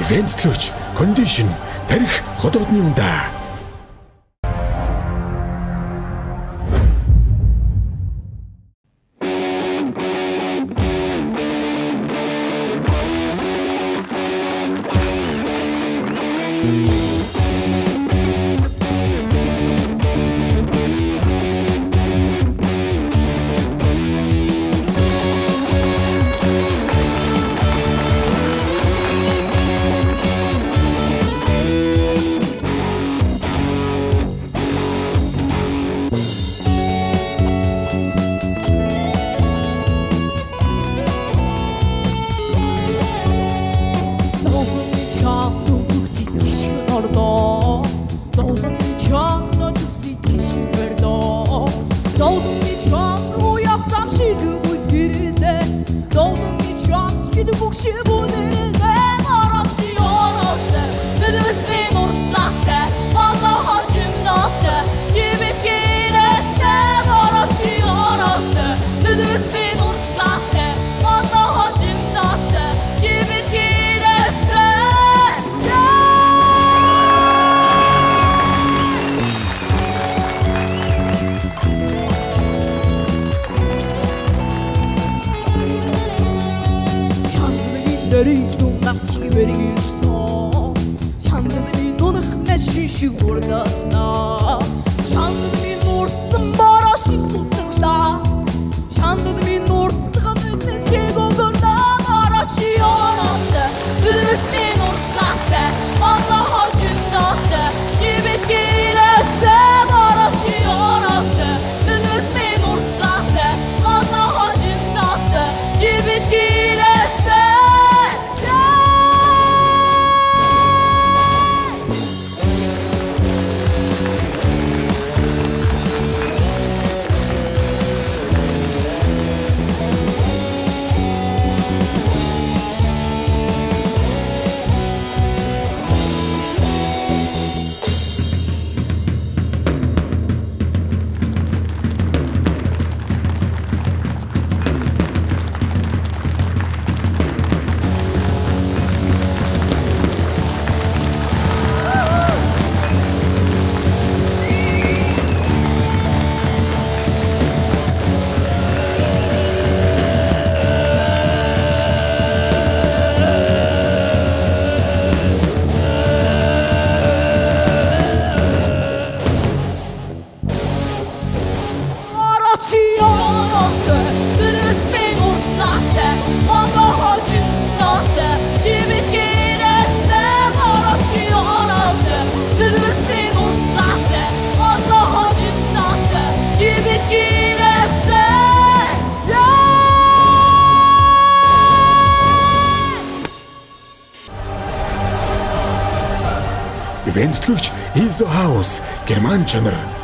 Эвэнцлэгч, кондишн, тарих, ходоодны ундаа. дэрийлүү гарсан мэргийлээ чамд би нунах мэшин шиг урдаа чамд Kaçıyor olması is the house. German channel.